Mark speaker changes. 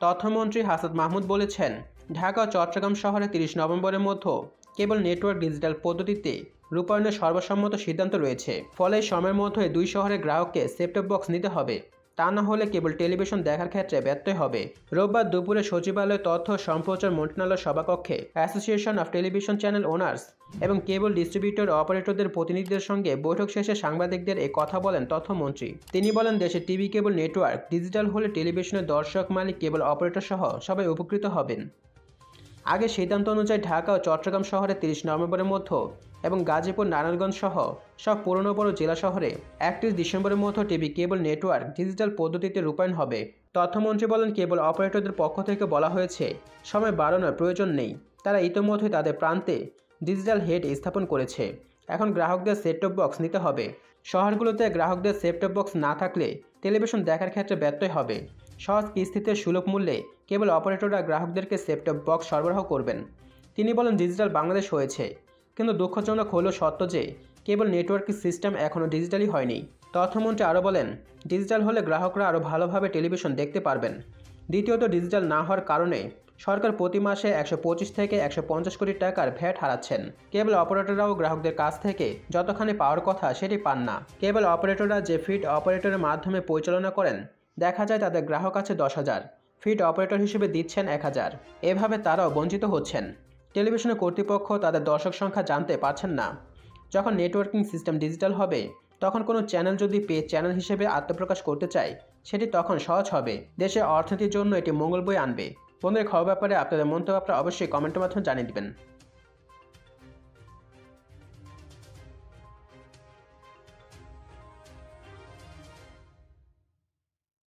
Speaker 1: তথ্যমন্ত্রী হাসাদ মাহমুদ বলেছেন, ঢাকা চট্টগ্রাম শহরে তিরিশ নভেম্বরের মধ্যে কেবল নেটওয়ার্ক ডিজিটাল পদ্ধতিতে রূপায়ণের সর্বসম্মত সিদ্ধান্ত রয়েছে। ফলে সময়ের মধ্যে দুই শহরের গ্রাহককে সেপটপ বক্স নিতে হবে। তা না হলে কেবল টেলিভিশন দেখার ক্ষেত্রে ব্যত্যয় হবে। রোববার দুপুরে সচিবালয় তথ্য সম্প্রচার মন্ত্রণালয় সভাকক্ষে association of television channel owners এবং কেবল ডিস্ট্রিবিউটর অপারেটরদের প্রতিনিধিদের সঙ্গে বৈঠক শেষে সাংবাদিকদের এ কথা বলেন তথ্যমন্ত্রী। তিনি বলেন, দেশে টিভি কেবল নেটওয়ার্ক ডিজিটাল হলে টেলিভিশনের দর্শক মালিক, কেবল অপারেটর সহ সবাই উপকৃত হবেন। আগে সিদ্ধান্ত অনুযায়ী ঢাকা ও চট্টগ্রাম শহরে তিরিশ নভেম্বরের মধ্যে এবং গাজীপুর, নারায়ণগঞ্জ সহ সব পুরনো বড় জেলা শহরে একত্রিশ ডিসেম্বরের মধ্যে টিভি কেবল নেটওয়ার্ক ডিজিটাল পদ্ধতিতে রূপায়ণ হবে। তথ্যমন্ত্রী বলেন, কেবল অপারেটরদের পক্ষ থেকে বলা হয়েছে, সময় বাড়ানোর প্রয়োজন নেই। তারা ইতোমধ্যে তাদের প্রান্তে ডিজিটাল হেড স্থাপন করেছে। এখন গ্রাহকদের সেটটপ বক্স নিতে হবে। শহরগুলোতে গ্রাহকদের সেটটপ বক্স না থাকলে টেলিভিশন দেখার ক্ষেত্রে ব্যত্যয় হবে। সহজ কিস্তিতে সুলভ মূল্যে কেবল অপারেটররা গ্রাহকদেরকে সেটটপ বক্স সরবরাহ করবেন। তিনি বলেন, ডিজিটাল বাংলাদেশ হয়েছে। কিন্তু দুঃখজনক হলো সত্য যে কেবল নেটওয়ার্কিং সিস্টেম এখনও ডিজিটালি হয়নি। তথ্যমন্ত্রী আরও বলেন, ডিজিটাল হলে গ্রাহকরা আরও ভালোভাবে টেলিভিশন দেখতে পারবেন। দ্বিতীয়ত, ডিজিটাল না হওয়ার কারণে সরকার প্রতি মাসে একশো পঁচিশ থেকে একশো পঞ্চাশ কোটি টাকার ভ্যাট হারাচ্ছেন। কেবল অপারেটররাও গ্রাহকদের কাছ থেকে যতখানি পাওয়ার কথা সেটি পান না। কেবল অপারেটররা যে ফিড অপারেটরের মাধ্যমে পরিচালনা করেন, দেখা যায় তাদের গ্রাহক আছে দশ হাজার। ফিড অপারেটর হিসেবে দিচ্ছেন এক হাজার। এভাবে তারাও বঞ্চিত হচ্ছেন। টেলিভিশনের কর্তৃপক্ষ তাদের দর্শক সংখ্যা জানতে পারছেন না। যখন নেটওয়ার্কিং সিস্টেম ডিজিটাল হবে, তখন কোনো চ্যানেল যদি পে চ্যানেল হিসেবে আত্মপ্রকাশ করতে চায়, সেটি তখন সহজ হবে। দেশের অর্থনীতির জন্য এটি মঙ্গল বই আনবে। বন্ধুদের খবর ব্যাপারে আপনাদের মন্তব্য আপনারা অবশ্যই কমেন্টের মাধ্যমে জানিয়ে দিবেন।